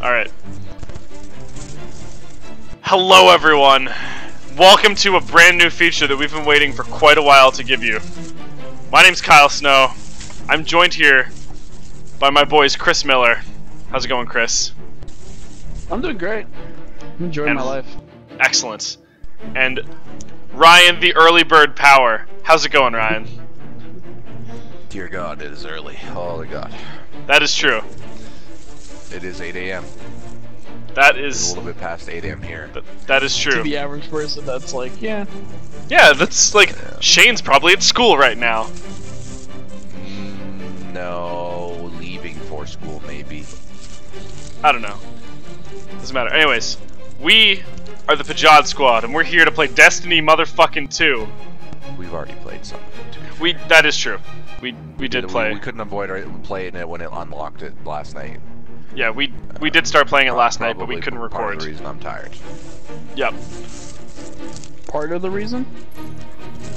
Alright. Hello, everyone. Welcome to a brand new feature that we've been waiting for quite a while to give you. My name's Kyle Snow. I'm joined here by my boys Chris Miller. How's it going, Chris? I'm doing great. I'm enjoying And- my life. Excellent. And Ryan, the early bird power. How's it going, Ryan? Dear God, it is early. Oh, Holy God. That is true. It is 8 a.m. That is It's a little bit past 8 a.m. here. that, that is To true. the average person, that's like, yeah. Yeah, that's like Shane's probably at school right now. Mm, no, leaving for school maybe. I don't know. Doesn't matter. Anyways, we are the Pajod Squad, and we're here to play Destiny motherfucking 2. We've already played some. to. We that is true. We we did We- play. We, couldn't avoid it- playing it when it unlocked it last night. Yeah, we we did start playing it last night, but we couldn't record. Part of record. the reason I'm tired. Yep. Part of the reason?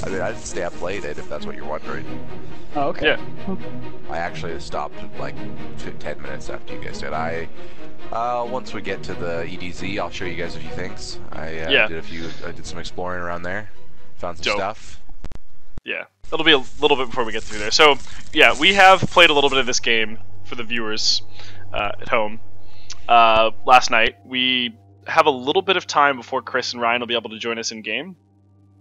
I mean, I didn't stay up late, Ed, if that's what you're wondering. Oh, okay. Yeah. I actually stopped like t- 10 minutes after you guys did. I uh, once we get to the EDZ, I'll show you guys a few things. I uh, Yeah. did a few. I did some exploring around there. Found some Dope. stuff. Yeah. It'll be a little bit before we get through there. So, yeah, we have played a little bit of this game for the viewers uh, at home uh, last night. We have a little bit of time before Chris and Ryan will be able to join us in game,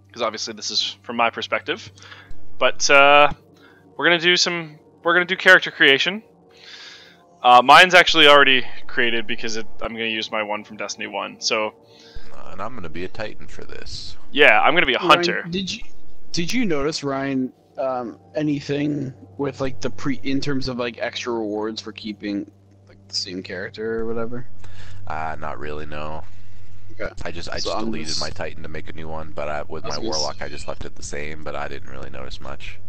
because obviously this is from my perspective. But uh, we're gonna do some. We're gonna do character creation. Uh, mine's actually already created because it, I'm gonna use my one from Destiny One. So Uh, and I'm gonna be a Titan for this. yeah, I'm gonna be a hunter. Did you did you notice Ryan um, anything with like the pre in terms of like extra rewards for keeping like the same character or whatever? Uh, not really. No. Okay. I just I So just I'm deleted just- my Titan to make a new one, but I, with I my gonna Warlock, I just left it the same. But I didn't really notice much.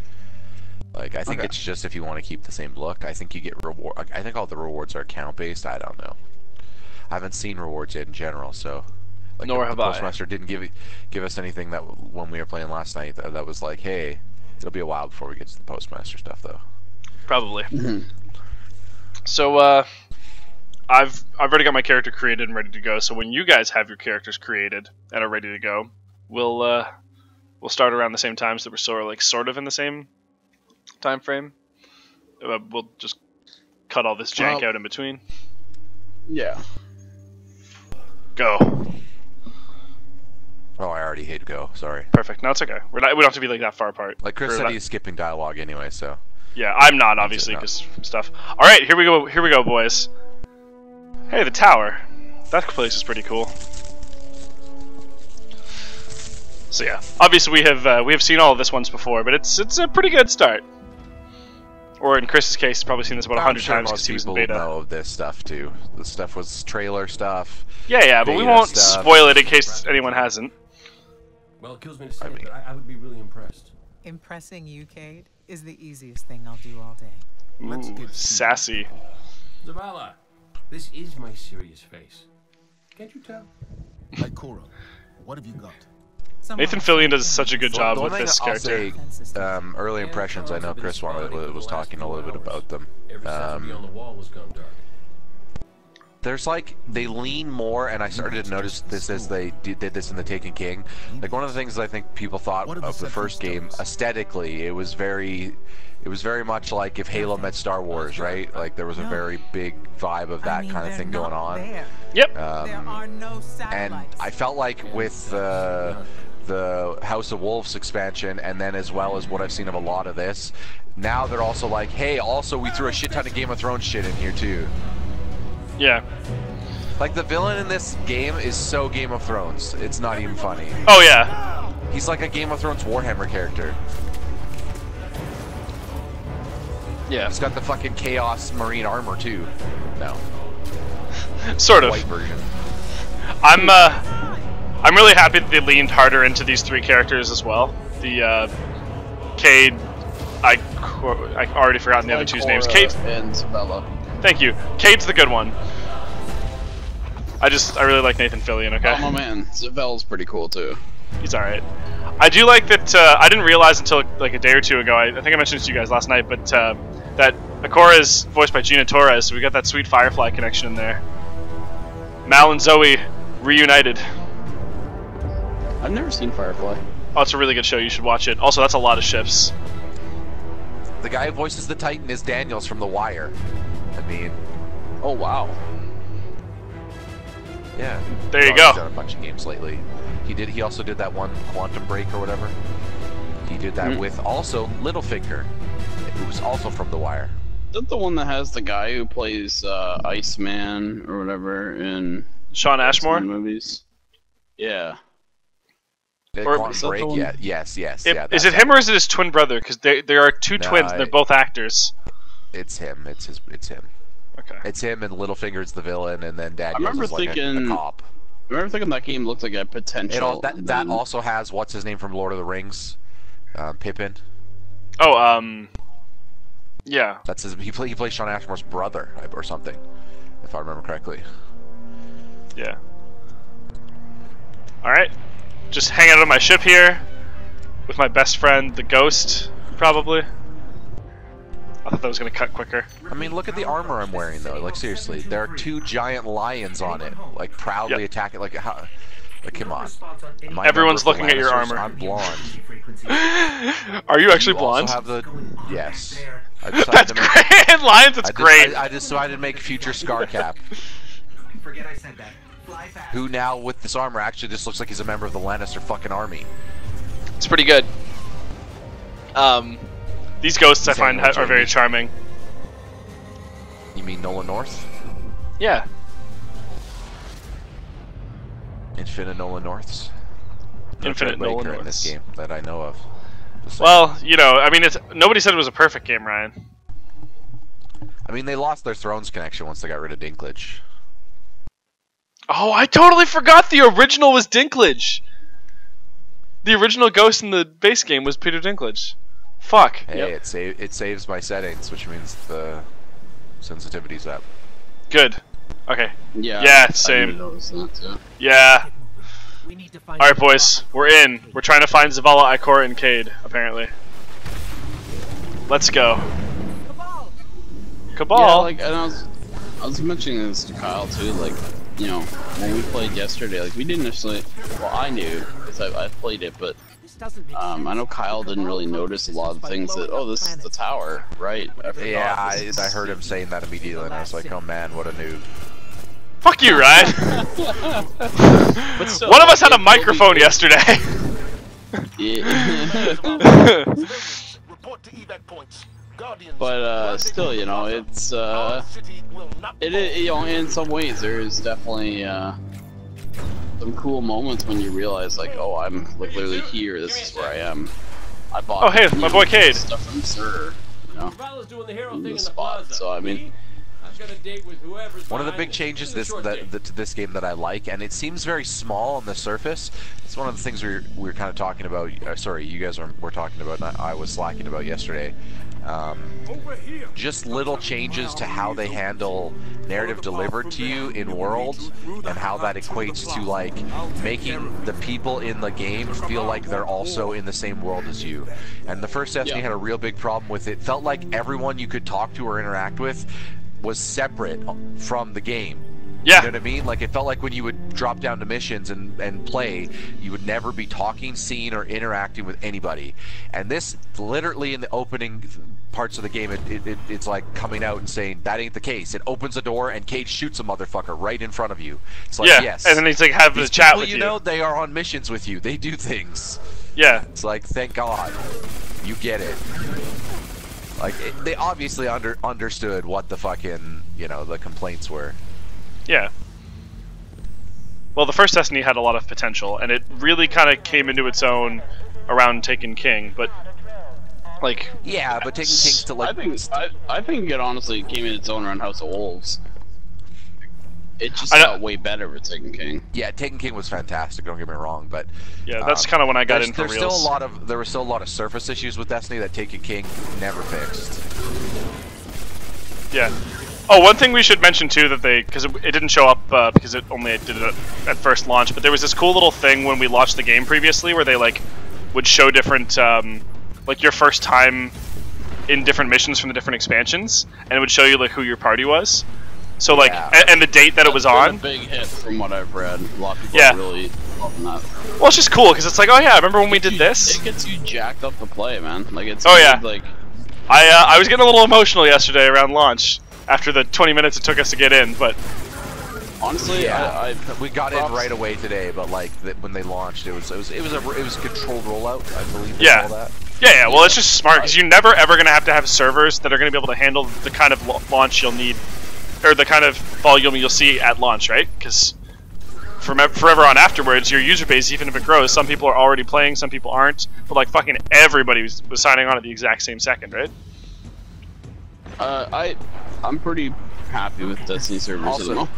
Like I think Okay. it's just if you want to keep the same look. I think you get reward. I think all the rewards are account based. I don't know. I haven't seen rewards yet in general, so. Like Nor the, have the I. Postmaster didn't give give us anything that when we were playing last night that, that was like, hey, it'll be a while before we get to the Postmaster stuff though. Probably. Mhm. So uh I've I've already got my character created and ready to go. So when you guys have your characters created and are ready to go, we'll uh we'll start around the same time so that we're sort of like sort of in the same time frame. Uh, we'll just cut all this jank Well- out in between. Yeah. Go. Oh, I already hit go. Sorry. Perfect. No, it's okay. We're not. We don't have to be like that far apart. Like Chris Or said, that- he's skipping dialogue anyway, so. Yeah, I'm not obviously because stuff. All right, here we go. Here we go, boys. Hey, the tower. That place is pretty cool. So yeah, obviously we have uh, we have seen all of this once before, but it's it's a pretty good start. Or in Chris's case, he's probably seen this about a I'm hundred sure times most because he was in people beta. know of this stuff too. This stuff was trailer stuff. Yeah, yeah, but we won't stuff. spoil it in case anyone hasn't. Well, it kills me to say I it, but I, I would be really impressed. Impressing you, Cayde, is the easiest thing I'll do all day. Let's Ooh, get sassy. Zavala, this is my serious face. Can't you tell? Ikora, what have you got? Nathan Fillion does such a good The- job with this I'll character. say, um, early impressions. I know Chris wanted spotting for the was talking a little bit about them. Every sensor beyond Um, there's like they lean more, and I started to notice this as they did, did this in the Taken King. Like one of the things I think people thought What are the of the first game aesthetically, it was very. It was very much like if Halo met Star Wars, right? Like there was a very big vibe of I that mean, kind of thing going on. There. Yep. Um, no and. I felt like with the the House of Wolves expansion, and then as well as what I've seen of a lot of this, now they're also like, hey, also we threw a shit ton of Game of Thrones shit in here too. Yeah. Like the villain in this game is so Game of Thrones, it's not even funny. Oh yeah. He's like a Game of Thrones Warhammer character. Yeah. He's got the fucking Chaos Marine armor too. No, Sort of. white version. I'm uh, I'm really happy that they leaned harder into these three characters as well. The uh, Cayde, I qu- I already forgotten the other two's names. Ikora Cayde, and Zavala. Thank you. Cayde's the good one. I just I really like Nathan Fillion. Okay, Oh my man, Zavala's pretty cool too. he's all right. I do like that. Uh, I didn't realize until like a day or two ago. I, I think I mentioned this to you guys last night, but uh, that Ikora is voiced by Gina Torres, so we got that sweet Firefly connection in there. Mal and Zoe reunited. I've never seen Firefly. Oh, it's a really good show. You should watch it. Also, that's a lot of ships. The guy who voices the Titan is Daniels from The Wire. I mean, Oh wow. yeah. There you Oh, go. He's done a bunch of games lately. He did. He also did that one Quantum Break or whatever. He did that Mm. with also Littlefinger, who was also from The Wire. Is that the one that has the guy who plays uh, Iceman or whatever in Shawn Ashmore. X-Men movies? Yeah. Did Or- Quantum Is that the Break? Yeah. Yes. Yes. If- yeah. is it him or is it his twin brother? Because there there are two No, twins. and They're both actors. It's him. It's his. It's him. Okay. It's him, and Littlefinger's the villain, and then Daniels remember is like a- a, thinking- cop. I remember thinking that game looked like a potential. It all, that that also has what's his name from Lord of the Rings, um, Pippin. Oh, um, yeah. That's his. He play, he plays Shawn Ashmore's brother or something, if I remember correctly. Yeah. Alright. Just hang out on my ship here with my best friend, the Ghost, probably. I thought that was going to cut quicker. I mean, look at the armor I'm wearing though. Like seriously, there are two giant lions on it, like proudly Yep. attacking. Like how? Like come on. My Everyone's looking at your armor. I'm blonde. Are you actually You blonde? have the yes. I decided That's to make, great! Lions, that's I, great! Just, I, I decided to make future Scarcap, Forget I said that. Who now with this armor actually just looks like he's a member of the Lannister fucking army. It's pretty good. Um, these ghosts I find ha- are very charming. You mean Nolan North? Yeah. Infinite Nolan Norths? No Infinite Dreadbreaker Nolan in this game that I know of. Well, you know, I mean, it's nobody said it was a perfect game, Ryan. I mean, they lost their Thrones connection once they got rid of Dinklage. Oh, I totally forgot the original was Dinklage. The original ghost in the base game was Peter Dinklage. Fuck. Hey, Yep. it, sa- it saves my settings, which means the sensitivity's up. Good. Okay. Yeah. Yeah, I same. didn't notice that too. Yeah. We need to find All right, boys. We're in. We're trying to find Zavala, Ikora, and Cayde. Apparently. Let's go. Cabal. Yeah, like, and I was, I was mentioning this to Kyle too. Like, you know, when we played yesterday, like, we didn't necessarily. Well, I knew because I, I played it, but This doesn't make um, I know sense. Kyle didn't really notice a lot of things that. Oh, this is the tower, right? I Yeah, this I, is- I heard him saying that immediately, and I was like, oh man, what a noob. Fuck you, Ryan. But still, One of us had a it will be microphone yesterday. Report to evac points. But uh, still, you know, it's uh, city will not it is, you know, in some ways there is definitely uh, some cool moments when you realize like, oh, I'm like literally here. This is where I am. I bought. Oh, hey, my boy Cayde. Stuff from Sir. You know, Zavala's doing the hero in the spot. So I mean, Me, I've got a date with whoever's One of the big changes this that, that, to this game that I like, and it seems very small on the surface. It's one of the things we were, we were kind of talking about. Uh, sorry, you guys were, were talking about, and I, I was slacking about yesterday. Um, just little changes to how they handle narrative delivered to you in world, and how that equates to like making the people in the game feel like they're also in the same world as you. And the first Destiny had a real big problem with it. Felt like everyone you could talk to or interact with was separate from the game. You know what I mean? Like it felt like when you would drop down to missions and, and play, you would never be talking, seeing, or interacting with anybody. And this, literally in the opening parts of the game, it, it, it, it's like coming out and saying that ain't the case. It opens a door and Cayde shoots a motherfucker right in front of you. It's like yeah. yes, And then he's like having a these chat people with you you. know they are on missions with you. They do things. Yeah. It's like thank God, you get it. Like it, they obviously under understood what the fucking you know the complaints were. Yeah. Well, the first Destiny had a lot of potential, and it really kind of came into its own around Taken King. But like, Yeah, but Taken King to like I think I, I think it honestly came in its own around House of Wolves. It just I got way better with Taken King. Yeah, Taken King was fantastic. Don't get me wrong, but yeah, that's um, kind of when I got there's, in for there's reals. still a lot of there were still a lot of surface issues with Destiny that Taken King never fixed. Yeah. Oh, one thing we should mention too that they because it, it didn't show up uh, because it only did it at, at first launch, but there was this cool little thing when we launched the game previously where they like would show different um, like your first time in different missions from the different expansions, and it would show you like who your party was. So like, Yeah. and, and the date that it was on. a big hit from what I've read. A lot of people Yeah. really loving that. Well, it's just cool because it's like, oh yeah, remember when we did You- this? It gets you jacked up to play, man. Like it's. Oh, yeah. Like I uh, I was getting a little emotional yesterday around launch after the 20 minutes it took us to get in, but honestly, Yeah, I, I we got in right away today, but like th- when they launched, it was it was it was a it was a controlled rollout, I believe. Yeah. that. yeah, yeah. Well, it's just smart because you're never ever gonna have to have servers that are gonna be able to handle the kind of launch you'll need, or the kind of volume you'll see at launch, right? Because from forever on afterwards, your user base, even if it grows, some people are already playing, some people aren't, but like fucking everybody was, was signing on at the exact same second, right? Uh, I, I'm pretty happy with Destiny servers. Also-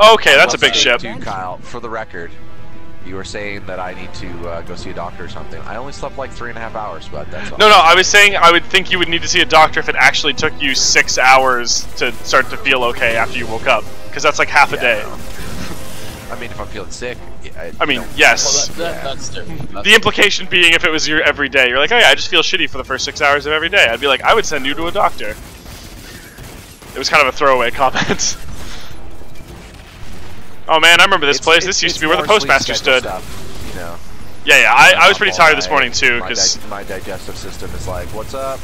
Okay, that's a big Also, ship. To Kyle, for the record, you were saying that I need to uh, go see a doctor or something. I only slept like three and a half hours, but that's all. No, no, I was saying I would think you would need to see a doctor if it actually took you six hours to start to feel okay after you woke up, because that's like half a Yeah, day. no. I mean, if I'm feeling sick, I, I mean, know, yes. Well, that, that, that's different. That's The implication being if it was your every day, you're like, oh yeah, I just feel shitty for the first six hours of every day. I'd be like, I would send you to a doctor. It was kind of a throwaway comment. oh man, I remember this it's- place. it's- This used to be where the postmaster stood. You know. Yeah, yeah. I, I was pretty tired this morning too, my because di- my digestive system is like, what's up?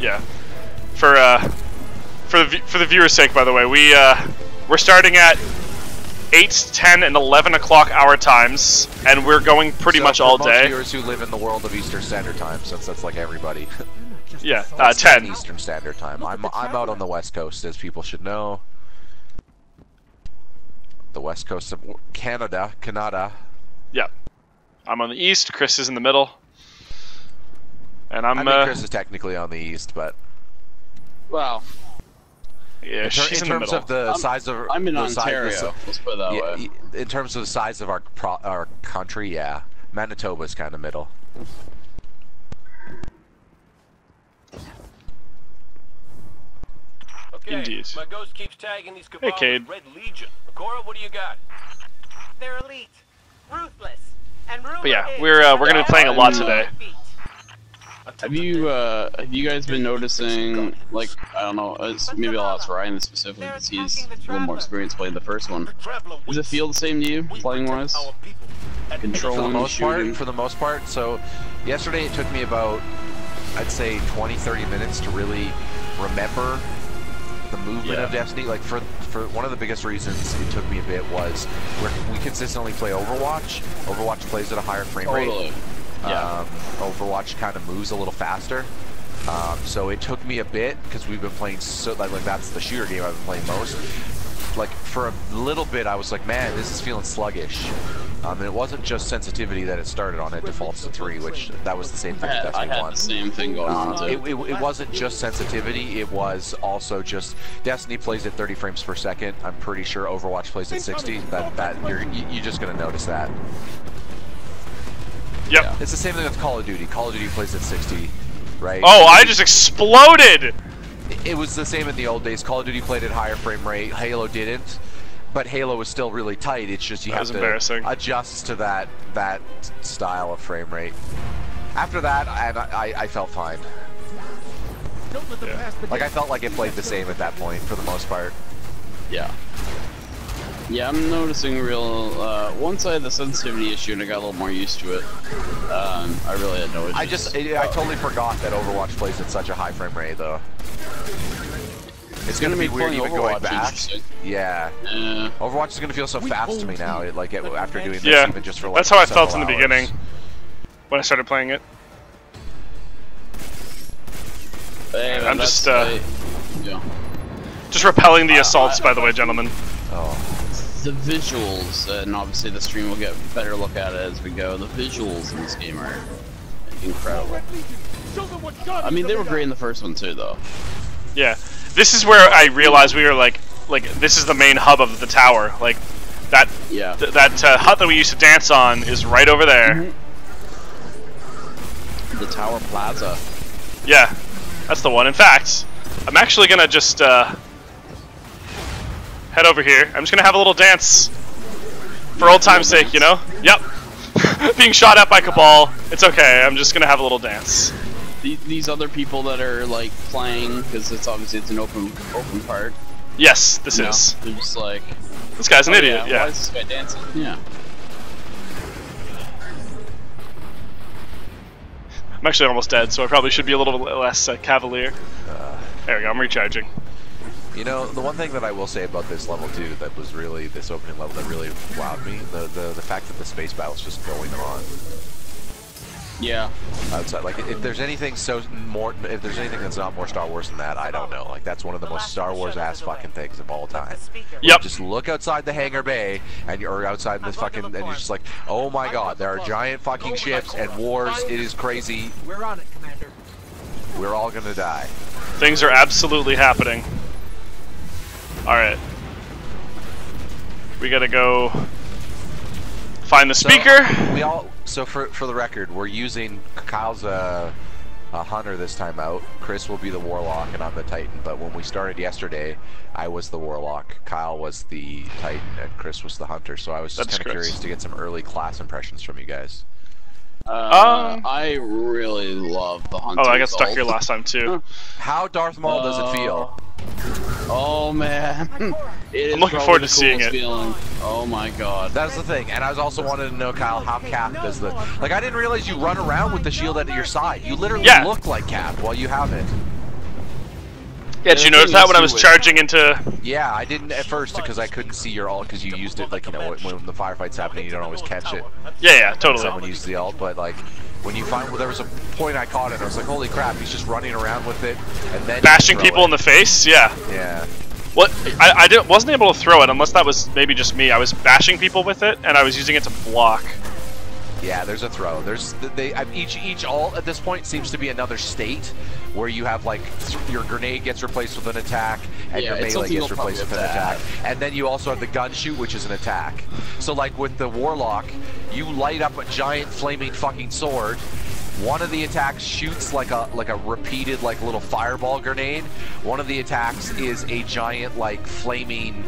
yeah, for uh, for the for the viewer's sake, by the way, we uh, we're starting at. 8, 10, and 11 o'clock hour times, and we're going pretty So much all day. viewers who live in the world of Eastern Standard Time, since that's like everybody. Yeah, uh, 10. Eastern Standard Time. I'm I'm out on the West Coast, as people should know. The West Coast of Canada, Canada. Yeah. I'm on the east, Chris is in the middle. And I'm, I mean, uh, Chris is technically on the east, but Wow. yeah, in, ter- she's in in, terms middle. of the I'm- size of I'm in the size- Ontario. let's put it that yeah, way. in terms of the size of our pro- our country, yeah, Manitoba's kind of middle. Okay, Indeed. my ghost keeps tagging these cabals Cayde. Red Legion. Cora, what do you got? They're elite, ruthless, and rumor But yeah, we're, uh, we're gonna be playing a lot today. Have you uh have you guys been noticing like I don't know it's, maybe I'll ask Ryan specifically because he's a little more experienced playing the first one. Does it feel the same to you playing protect wise? our people at Control. For the most shooting. part, for the most part. So, yesterday it took me about, I'd say 20, 30 minutes to really remember the movement Yeah. of Destiny. Like for for one of the biggest reasons it took me a bit was we're, we consistently play Overwatch. Overwatch plays at a higher frame rate. Totally. Yeah. Um, Overwatch kind of moves a little faster. Um, so it took me a bit because we've been playing so like, like that's the shooter game I've been playing most. Like for a little bit, I was like, man, this is feeling sluggish. Um, and it wasn't just sensitivity that it started on; it defaults to three, which that was the same I thing with had, I had One. the same thing going Um, on too. it, it, it wasn't just sensitivity; it was also just Destiny plays at 30 frames per second. I'm pretty sure Overwatch plays at 60. That that you're you- you're just gonna notice that. Yep. It's the same thing with Call of Duty. Call of Duty plays at 60, right? Oh, I just exploded! It- It was the same in the old days. Call of Duty played at higher frame rate. Halo didn't, but Halo was still really tight. It's just you That have to adjust to that that style of frame rate. After that, I, I, I felt fine. Yeah. Like I felt like it played the same at that point for the most part. Yeah. Yeah, I'm noticing real. Uh, once I had the sensitivity issue and I got a little more used to it, um, I really had no issues. I just I, I totally forgot that Overwatch plays at such a high frame rate though. It's gonna, be make weird playing even going back. interesting. Yeah, Uh, Overwatch is gonna feel so fast to me now. It, like it, after doing this, Yeah, even just for like that's how I felt in several the beginning when I started playing it. hey, I'm just, uh, yeah. Just repelling the Uh, assaults, I- by the way, gentlemen. Oh, The visuals, and obviously the stream will get a better look at it as we go. The visuals in this game are incredible. I mean, they were great in the first one too, though. Yeah. This is where I realized we were like, like this is the main hub of the tower. Like, that Yeah. th- that uh, hut that we used to dance on is right over there. Mhm. The Tower Plaza. Yeah, that's the one. In fact, I'm actually gonna just uh, head over here. I'm just gonna have a little dance for old time's sake, you know? Yep. Being shot at by Cabal, it's okay. I'm just gonna have a little dance. These other people that are like playing, because it's obviously it's an open open part. Yes, this You know, is. they're just like, This guy's an oh, idiot. yeah, Yeah. Why is this guy dancing? Yeah. I'm actually almost dead, so I probably should be a little less uh, cavalier. There we go. I'm recharging. You know, the one thing that I will say about this level too, that was really this opening level that really wowed me, the the, the fact that the space battle's just going on Yeah. outside. Like, if there's anything so more, if there's anything that's not more Star Wars than that, I don't know. Like, that's one of the most Star Wars ass fucking things of all time. Yep. Just look outside the hangar bay, and you're outside this fucking, and you're just like, oh my god, there are giant fucking ships and wars. It is crazy. We're on it, Commander. We're all gonna die. Things are absolutely happening. Alright. We gotta go find the So, speaker. we all. So for for the record, we're using Kyle's a, a hunter this time out. Chris will be the warlock, and I'm the titan. But when we started yesterday, I was the warlock. Kyle was the titan, and Chris was the hunter. So I was just kind of curious to get some early class impressions from you guys. Uh, Um, I really love the hunter. Oh, I got stuck here last time too. How Darth Maul does it feel? Oh man, it is I'm looking forward to seeing coolest it. Feeling. Oh my god. That's the thing, and I was also wanted to know, Kyle, how Cap does the. Like, I didn't realize you run around with the shield at your side. You literally Yeah. look like Cap while you have it. Yeah, did you notice that when I was is- charging into? Yeah, I didn't at first because I couldn't see your ult because you used it like you know when, when the firefight's happening you don't always catch it. Yeah, yeah, totally. Someone uses the ult, but like when you find well, there was a point I caught it, I was like, holy crap, he's just running around with it and then Bashing people in the face. Yeah. yeah. What? I, I didn't, wasn't able to throw it unless that was maybe just me. I was bashing people with it, and I was using it to block. Yeah, there's a throw. There's they each each ult at this point seems to be another state where you have like your grenade gets replaced with an attack and Yeah, your melee gets replaced with an have attack, and then you also have the gun shoot, which is an attack. So like with the warlock, you light up a giant flaming fucking sword. One of the attacks shoots like a like a repeated like little fireball grenade. One of the attacks is a giant like flaming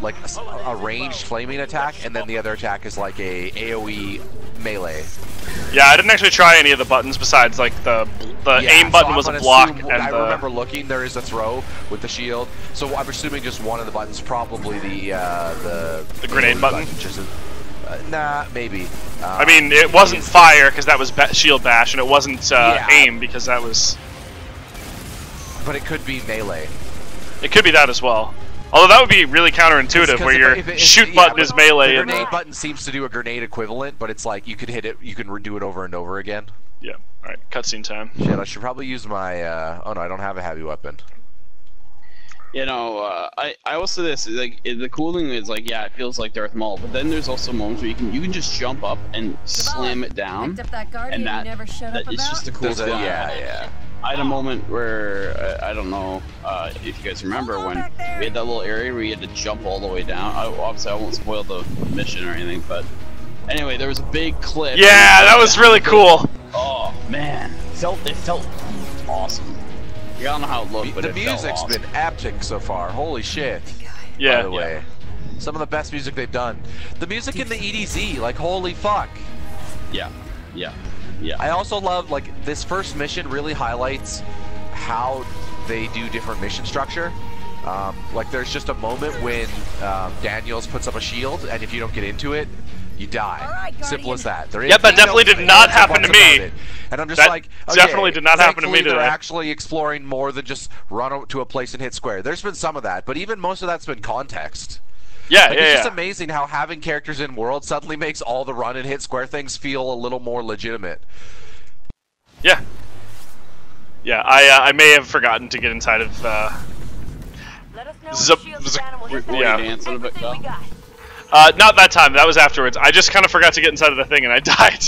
like a ranged flaming attack, and then the other attack is like a AOE melee. Yeah, I didn't actually try any of the buttons besides like the the Yeah, aim button I'm was a block assume- and I the remember looking. There is a throw with the shield, so I'm assuming just one of the buttons, probably the uh, the The grenade AoE button? just a, uh, nah, maybe. Uh, I mean, it wasn't fire because that was ba- shield bash, and it wasn't uh, Yeah. aim because that was. but it could be melee. It could be that as well. Although that would be really counterintuitive, where if- your if it- if- shoot yeah, button but is melee The and grenade the... button seems to do a grenade equivalent, but it's like you could hit it, you can redo it over and over again. yeah. All right, cutscene time. Shit, I should probably use my. Uh, oh no, I don't have a heavy weapon. You know, uh, I I will say this: like the cool thing is like, yeah, it feels like Darth Maul, but then there's also moments where you can you can just jump up and slam it down, up that and that, never showed that up it's about? just the cool There's a, yeah, yeah. I had a moment where uh, I don't know uh, if you guys remember when we had that little area where you had to jump all the way down. I, obviously, I won't spoil the mission or anything, but anyway, there was a big cliff. Yeah, that was really cool. Oh man, it felt it felt awesome. I don't know how it looked, but the it felt music's awesome. been epic so far. Holy shit. Yeah. by the way. Some of the best music they've done. The music in the EDZ, like holy fuck. Yeah, yeah, yeah. I also love like this first mission really highlights how they do different mission structure. Um, like there's just a moment when um, Daniels puts up a shield, and if you don't get into it, you die. All right, Simple as that. There Yep, that definitely did not ifs, ands, or happen to me. And I'm just That like, definitely did not happen to me thankfully They're today. actually exploring more than just run to a place and hit square. There's been some of that, but even most of that's been context. Yeah, Like, yeah, it's yeah. just amazing how having characters in world suddenly makes all the run and hit square things feel a little more legitimate. Yeah. Yeah, I uh, I may have forgotten to get inside of. Uh, Let us know Zup- when the shield's zup- down and we'll hit Were you yeah. Uh, not that time. That was afterwards. I just kind of forgot to get inside of the thing and I died.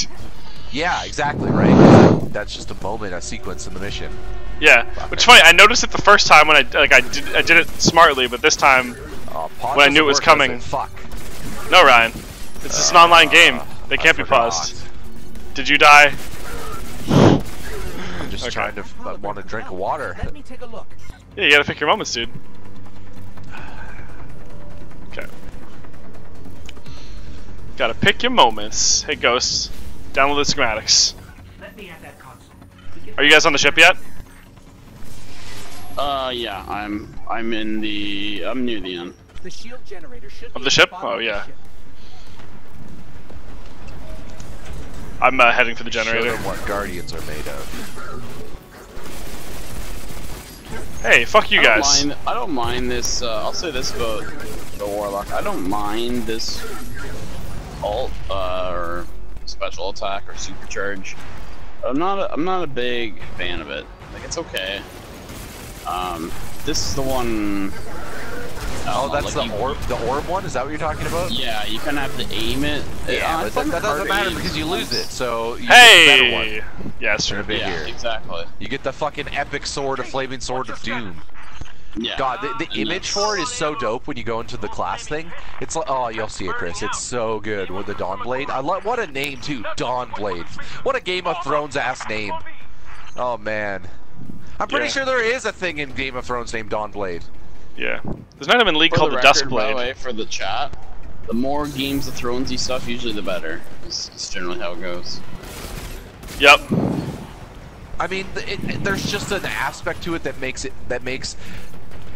Yeah, exactly, right? That's just a moment, a sequence in the mission. Yeah, which is funny. I noticed it the first time when I like I did I did it smartly, but this time, pause When I knew it was coming. it? Fuck. no, Ryan. It's just an online game. They can't be forgot. paused. Did you die? I'm just Okay. trying to f- want a drink of water. Let me take a look. Yeah, you gotta pick your moments, dude. Gotta pick your moments. Hey, ghosts. Download the schematics. Let me at that console. Are you guys on the ship yet? Uh, yeah, I'm I'm in the I'm near the end. The shield generator should Of the ship? Oh, yeah. ship. I'm uh, heading for the Show generator. them what guardians are made of. Hey, fuck you I guys. mind, I don't mind this. Uh, I'll say this about the warlock. I don't mind this alt uh, or special attack or supercharge. I'm not. A, I'm not a big fan of it. Like it's okay. Um, this is the one. I Oh, don't know, that's like the you- orb. The orb one. Is that what you're talking about? Yeah, you kind of have to aim it. Yeah, Uh, but it's that, that doesn't matter because you lose it. So you get the better one. Hey! Yeah, it's In a true. bit Yeah, here. exactly. You get the fucking epic sword of flaming sword of doom. Yeah. God, the, the image that's- for it is so dope when you go into the class thing. It's like, oh, you'll see it, Chris. It's so good with the Dawnblade. I love what a name too, Dawnblade. What a Game of Thrones ass name. Oh man, I'm pretty Yeah. sure there is a thing in Game of Thrones named Dawnblade. Yeah. There's not even in League For called the the, record, by the way, for the chat, the more Games of Thronesy stuff, usually the better. It's, it's generally how it goes. Yep. I mean, it, it- there's just an aspect to it that makes it that makes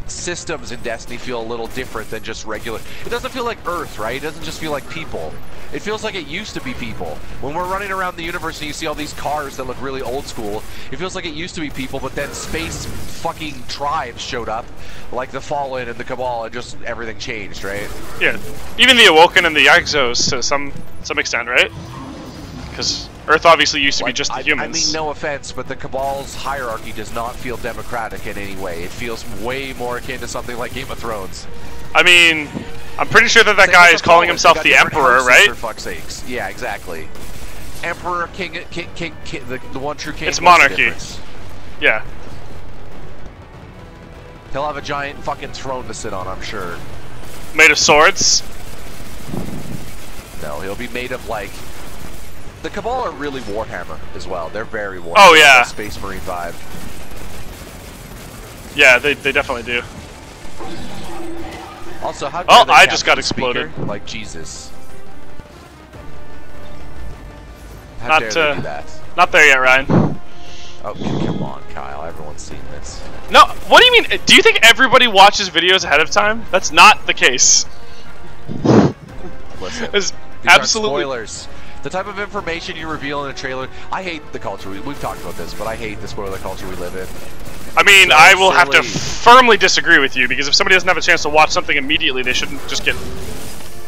systems in Destiny feel a little different than just regular. It doesn't feel like Earth, right? It doesn't just feel like people. It feels like it used to be people. When we're running around the universe and you see all these cars that look really old school, it feels like it used to be people, but then space fucking tribes showed up, like the Fallen and the Cabal, and just everything changed, right? Yeah. Even the Awoken and the Exos to some some extent, right? Because Earth obviously used to be just the I, humans. I mean, no offense, but the Cabal's hierarchy does not feel democratic in any way. It feels way more akin to something like Game of Thrones. I mean, I'm pretty sure that that Same guy is calling himself the Emperor, right? For fuck's sakes. Yeah, exactly. Emperor, king, king, king, king the, the one true king. It's monarchy. Yeah. He'll have a giant fucking throne to sit on, I'm sure. Made of swords. No, he'll be made of like. The Cabal are really Warhammer as well. They're very Warhammer. Oh, yeah. Space Marine vibe. Yeah, they, they definitely do. Also, how Oh, I just got the speaker? exploded. Like Jesus. How Not, dare uh? Not there yet, Ryan. Oh, come on, Kyle. Everyone's seen this. No, what do you mean? Do you think everybody watches videos ahead of time? That's not the case. Listen, It's these absolutely. spoilers. The type of information you reveal in a trailer. I hate the culture. We, we've talked about this, but I hate the spoiler culture we live in. I mean, So I will have to firmly disagree with you because if somebody doesn't have a chance to watch something immediately, they shouldn't just get.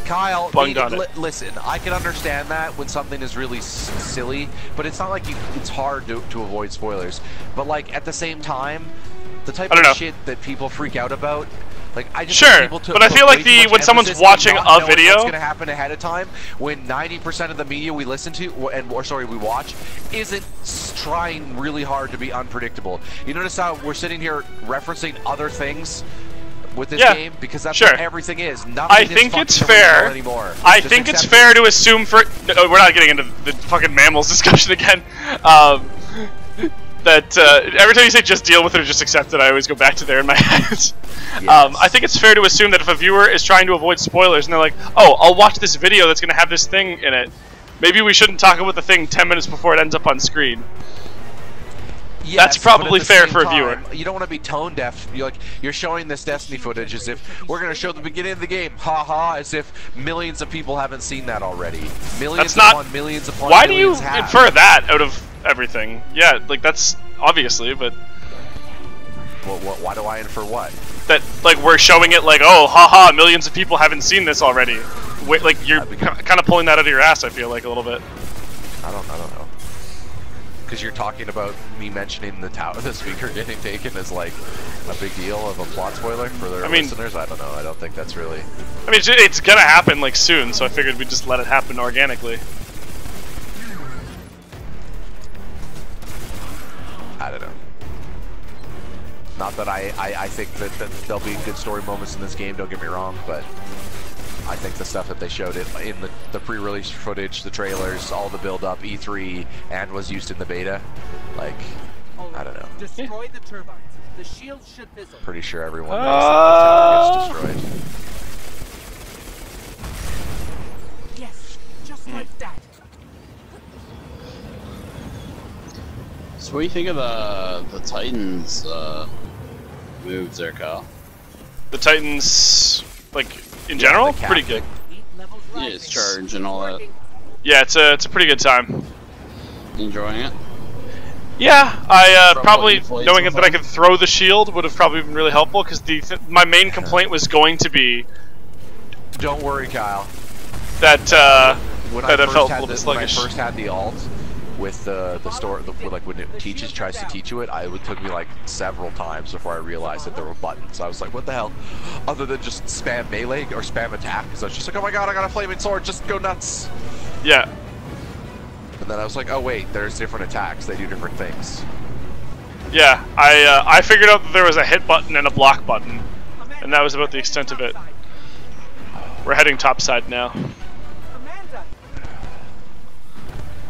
Kyle, Bunged on it. li- listen, I can understand that when something is really s- silly, but it's not like you, it's hard to, to avoid spoilers. But like at the same time, the type of know. shit that people freak out about, like I just Sure, but I feel like the- when someone's watching a video- what's going to happen ahead of time, when 90% of the media we listen to or- and or sorry we watch isn't trying really hard to be unpredictable. You notice how we're sitting here referencing other things with this Yeah, game because that's sure. what everything is. Nothing I think it's fair. anymore. I Just think it's fair to assume for. No, we're not getting into the fucking mammals discussion again. Um, that uh, every time you say just deal with it or just accept it, I always go back to there in my head. Um, I think it's fair to assume that if a viewer is trying to avoid spoilers and they're like, oh, I'll watch this video that's going to have this thing in it, maybe we shouldn't talk about the thing 10 minutes before it ends up on screen. Yes, That's probably fair for a viewer. You don't want to be tone deaf. You're like you're showing this Destiny footage as if we're going to show the beginning of the game, ha ha, as if millions of people haven't seen that already. Millions That's not- upon millions upon Why do you have. infer that out of everything? Yeah, like that's obviously, but What, what, why do I infer what? that like we're showing it like oh haha millions of people haven't seen this already Wait, like you're That'd be good. kind of pulling that out of your ass i feel like a little bit I don't. I don't know. Because you're talking about me mentioning the tower, the speaker getting taken as like a big deal of a plot spoiler for the I mean- listeners. I don't know. I don't think that's really. i mean it's, it's gonna happen like soon so i figured we'd just let it happen organically I don't know. Not that I, I, I think that, that there'll be good story moments in this game, don't get me wrong, but I think the stuff that they showed it in the, the pre-release footage, the trailers, all the build-up, E3, and was used in the beta, like, I don't know. Destroy the turbines. The shield should fizzle. Pretty sure everyone knows that the tower gets destroyed. Yes, just like that. So what do you think of the the Titans uh, moves there, Kyle. The Titans, like in general, the pretty good. Yeah, it's charge and all that. Yeah, it's a it's a pretty good time. Enjoying it. Yeah, I uh, probably what you played knowing that I could throw the shield would have probably been really helpful because the th- my main complaint was going to be Don't worry, Kyle. that uh, When that I it first felt a little bit the, when I sluggish. first had the alt with the the store, the, like when it teaches tries to teach you it, I, it took me like several times before I realized that there were buttons. I was like, what the hell? Other than just spam melee or spam attack, because I was just like, oh my god, I got a flaming sword, just go nuts. yeah, And then I was like, oh wait, there's different attacks. They do different things. yeah. I uh, I figured out that there was a hit button and a block button, and that was about the extent of it. We're heading topside now.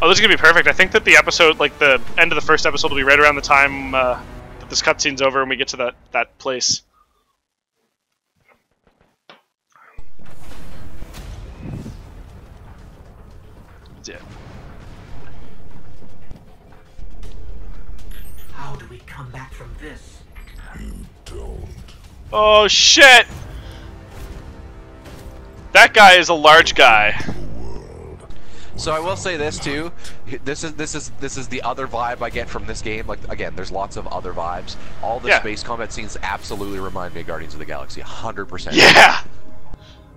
Oh, this is gonna be perfect. I think that the episode, like the end of the first episode, will be right around the time uh, that this cutscene's over and we get to that that place. Yeah. how do we come back from this? You don't. Oh shit! That guy is a large guy. So I will say this too. This is this is this is the other vibe I get from this game. Like again, there's lots of other vibes. All the Yeah. space combat scenes absolutely remind me of Guardians of the Galaxy, 100%. Yeah.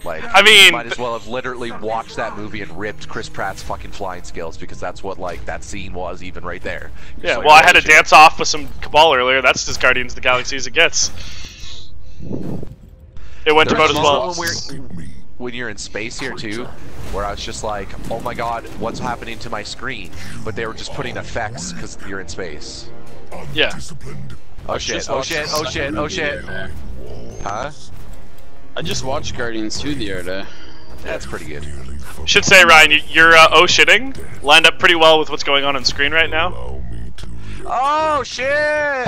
Like I mean, might as well have literally watched that movie and ripped Chris Pratt's fucking flying skills because that's what like that scene was even right there. You're Yeah. like, Well, I had to shit. dance off with some Cabal earlier. That's as Guardians of the Galaxy as it gets. It went There about as a well. Moment When, you're in space here too, where I was just like, oh my god, what's happening to my screen? But they were just putting effects because you're in space. Yeah. Oh shit! Oh shit! Oh shit! Oh shit! the other day. Huh? I just watched Guardians 2 the other day. That's pretty good. Should say, Ryan, you- your uh, oh shitting lined up pretty well with what's going on on screen right now. Oh shit!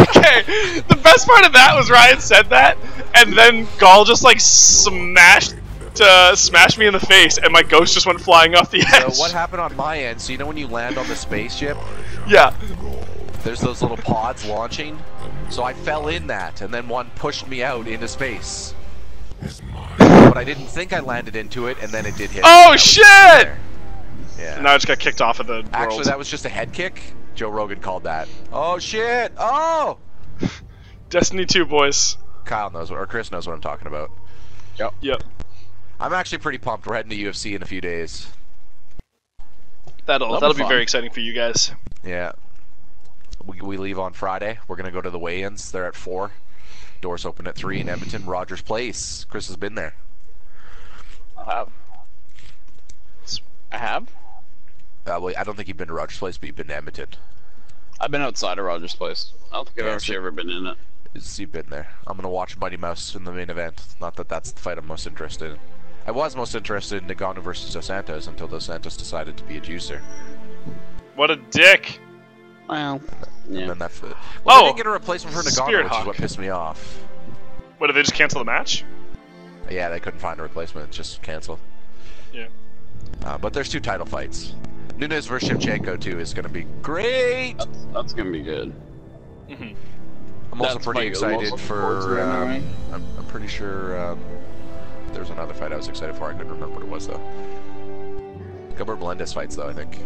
okay, the best part of that was Ryan said that, and then Ghaul just like smashed, uh, smashed me in the face, and my ghost just went flying off the So edge. what happened on my end? So you know when you land on the spaceship, Yeah. there's those little pods launching. So I fell in that, and then one pushed me out into space. But I didn't think I landed into it, and then it did hit. Oh shit! Yeah. Now I just got kicked off of the world. Actually, that was just a head kick. Joe Rogan called that. Oh shit! Oh! Destiny 2, boys. Kyle knows what, or Chris knows what I'm talking about. Yep. Yep. I'm actually pretty pumped. We're heading to UFC in a few days. That'll That'll that'll be be very exciting for you guys. Yeah. We, we leave on Friday. We're gonna go to the weigh-ins. They're at four. Doors open at three in Edmonton, Rogers Place. Chris has been there. I have. I have? Uh, well, I don't think you've been to Rogers Place, but you've been to Edmonton. I've been outside of Rogers Place. I don't think I've Yeah, actually so- ever been in it. Is- You've been there. I'm gonna watch Mighty Mouse in the main event. Not that that's the fight I'm most interested in. I was most interested in Ngannou versus Dos Santos until Dos Santos decided to be a juicer. What a dick. Well, And yeah. then that. Well, Oh, they didn't get a replacement for Ngannou, Spirit which is what pissed me off. What did they just cancel the match? Yeah, they couldn't find a replacement. It's just canceled. Yeah. Uh, but there's two title fights. Nunes versus Shevchenko too is going to be great. That's, that's gonna be good. hmm I'm also That's pretty my excited most looking forward to for. Um, anyway. I'm, I'm pretty sure um, there's another fight I was excited for. I couldn't remember what it was though. Gilbert Melendez fights though. I think.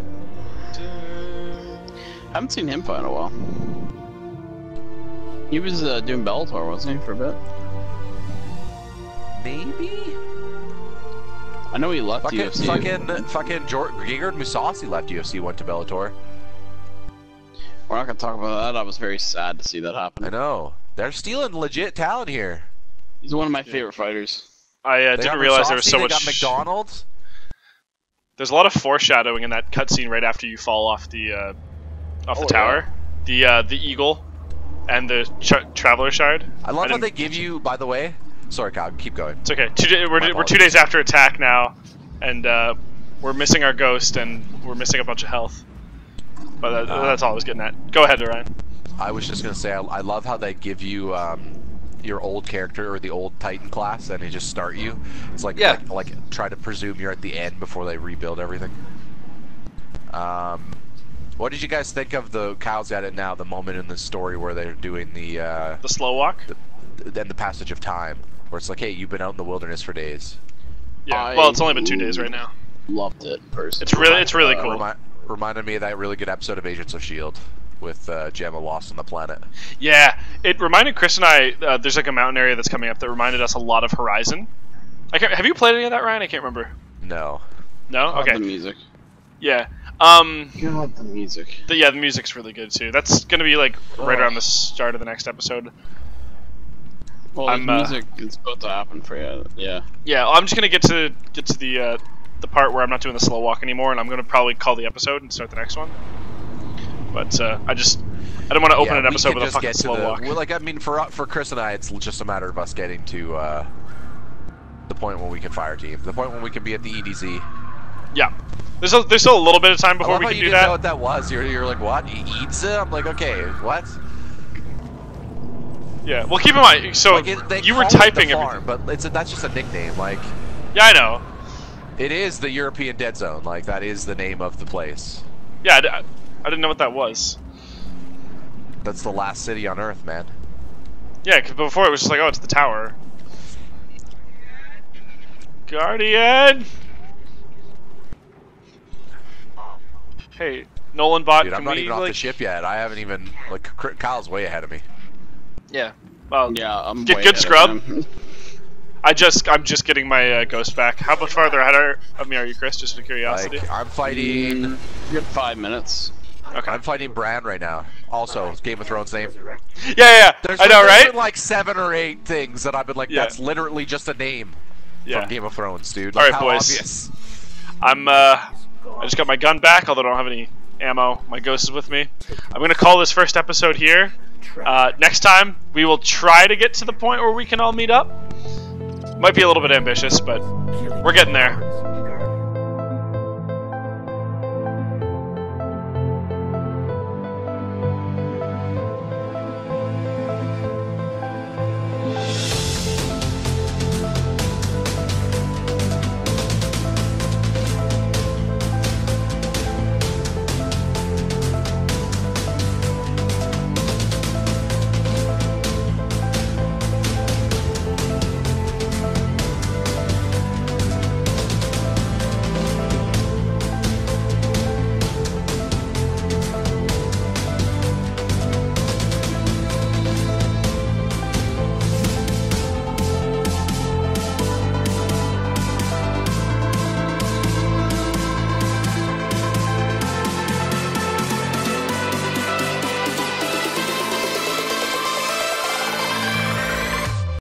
I haven't seen him fight in a while. He was uh, doing Bellator, wasn't he, for a bit? Maybe. I know he left Fucking UFC. fucking fucking Jor- Gegard Mousasi left UFC, went to Bellator. We're not gonna talk about that. I was very sad to see that happen. I know. They're stealing legit talent here. He's one of my favorite fighters. I uh, didn't got realize there was Mousasi, so they much. got McDonald's. There's a lot of foreshadowing in that cutscene right after you fall off the uh, off the Oh, tower. The uh, the eagle and the ch- traveler shard. I love how they give you. By the way, sorry, Kyle. Keep going. It's okay. Two we're, we're two days after attack now, and uh, we're missing our ghost and we're missing a bunch of health. But that, Ah. that's all I was getting at. Go ahead, Ryan. I was just gonna say I, I love how they give you um, your old character or the old Titan class, and they just start you. It's like Yeah. like, like try to presume you're at the end before they rebuild everything. Um, What did you guys think of the cows at it now? The moment in the story where they're doing the uh, The slow walk. and the passage of time, where it's like, hey, you've been out in the wilderness for days. Yeah. I- well, it's only been two days right now. Loved it personally. It's really, it's really Uh, cool. Remi- reminded me of that really good episode of Agents of Shield with uh, Jemma lost on the planet. Yeah, it reminded Chris and I. Uh, there's like a mountain area that's coming up that reminded us a lot of Horizon. I can't, have you played any of that, Ryan? I can't remember. No. No. God, Okay. The music. Yeah. Um. God, the music. The, yeah, the music's really good too. That's gonna be like right Oh. around the start of the next episode. Well, I'm, the uh, music is about to happen for you. Yeah. Yeah, I'm just gonna get to get to the uh, the part where I'm not doing the slow walk anymore, and I'm gonna probably call the episode and start the next one. But uh, I just I don't want to open Yeah, an episode with a fucking slow the, walk. well, like I mean, for for Chris and I, it's just a matter of us getting to uh, the point when we can fire team, the point when we can be at the EDZ. Yeah, there's a, there's still a little bit of time before we can you do didn't know that. what that was. You're, you're like, what? E- Eatza? I'm like, okay, what? Yeah, well, keep in mind. So like it, you were call it typing farm, but it's a, that's just a nickname. Like Yeah, I know. It is the European Dead Zone. Like that is the name of the place. Yeah, I, d- I didn't know what that was. That's the last city on Earth, man. Yeah, 'cause before it was just like, oh, it's the tower. Guardian. Hey, Nolan bot. Dude, I'm not we, even off the ship yet. I haven't even like Kyle's way ahead of me. Yeah. Well, Yeah, I'm Get way good ahead of scrub. I just I'm just getting my uh, ghost back. How much farther ahead are, of me are you, Chris? Just for curiosity. Like I'm fighting. You have five minutes. okay. I'm fighting Bran right now. Also, Game of Thrones name. Yeah, yeah. yeah. There's, I know, there's right? Been like seven or eight things that I've been like, Yeah. that's literally just a name Yeah. from Game of Thrones, dude. All Like, right, how boys. obvious. I'm uh, I just got my gun back, although I don't have any ammo. My ghost is with me. I'm gonna call this first episode here. Uh, next time we will try to get to the point where we can all meet up. Might be a little bit ambitious, but we're getting there.